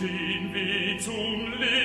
den Weg zum Leben.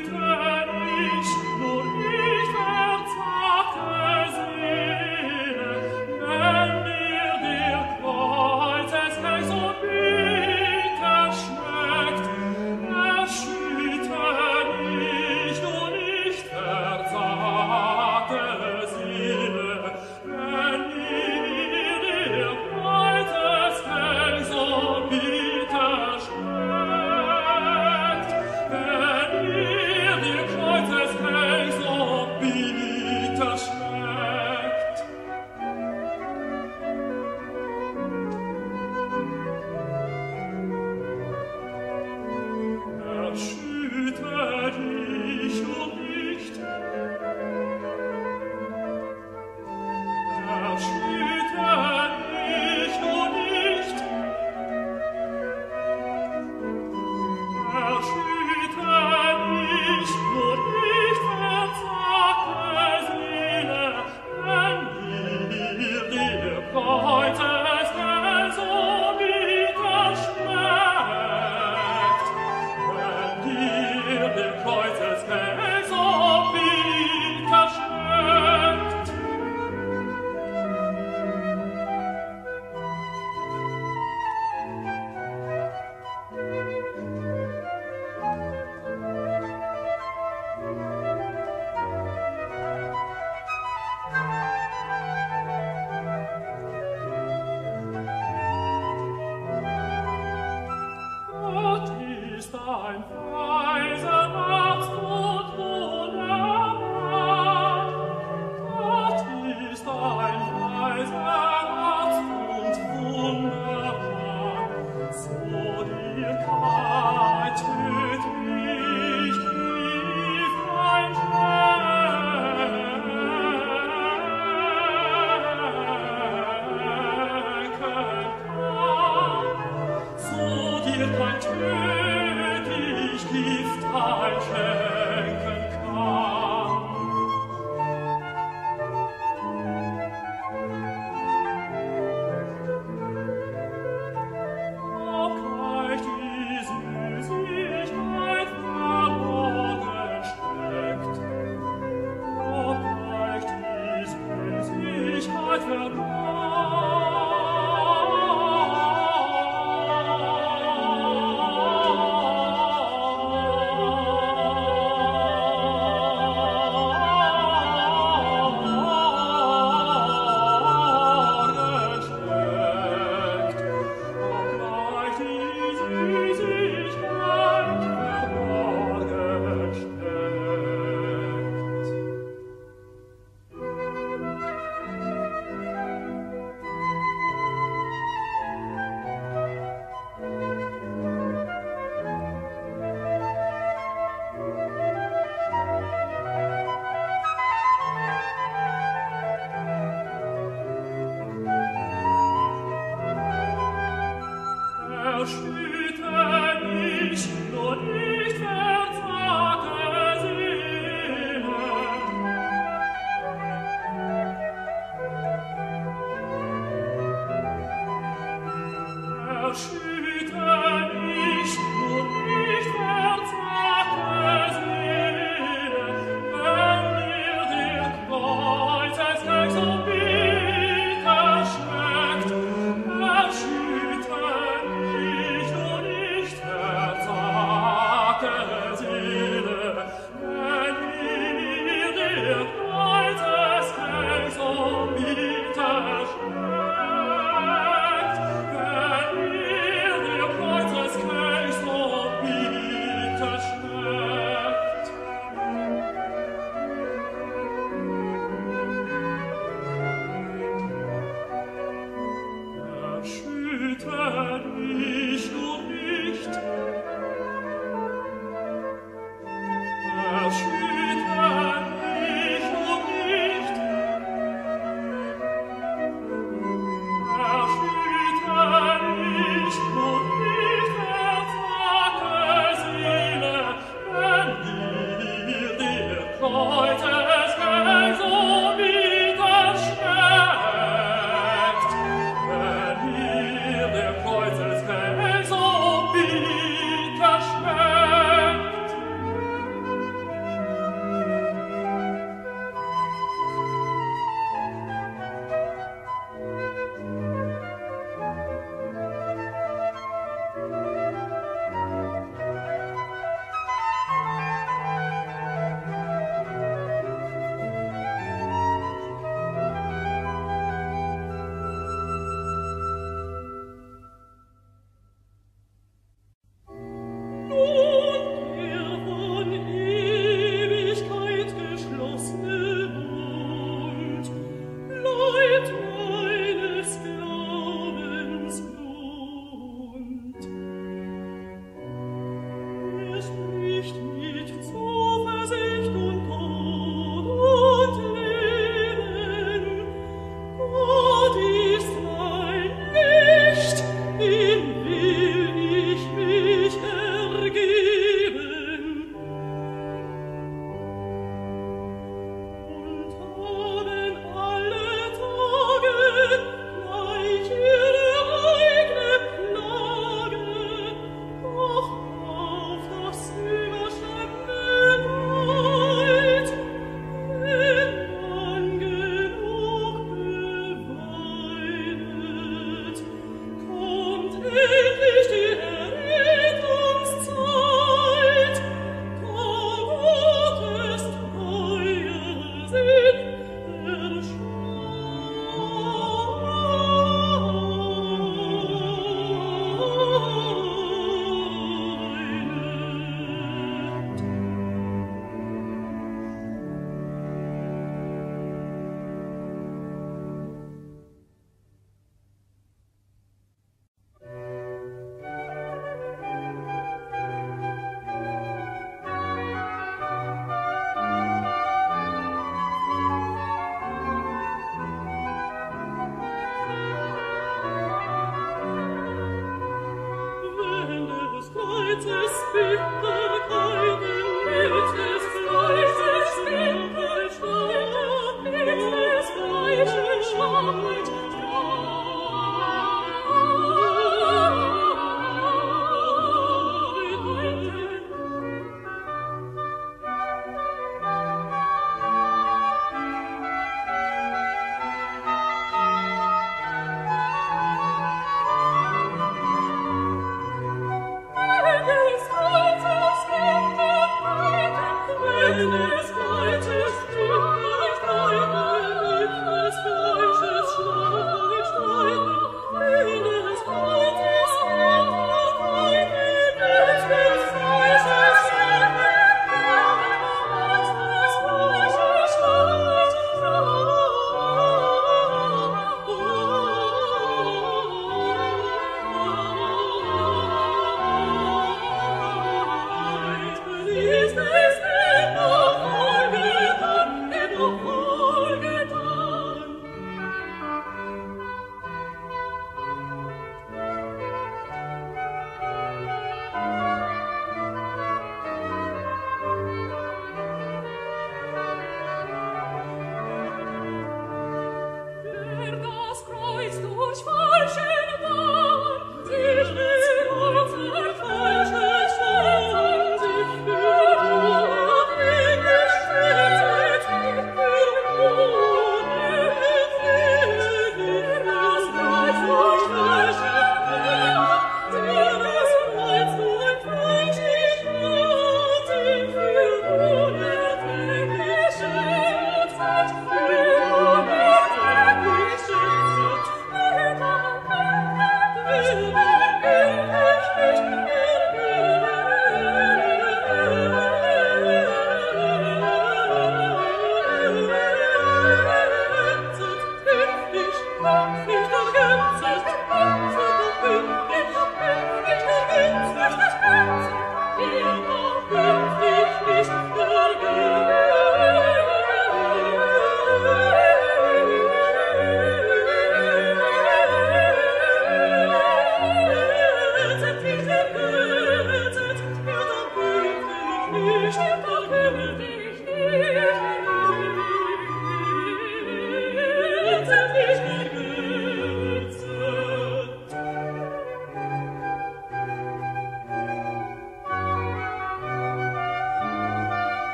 te 是。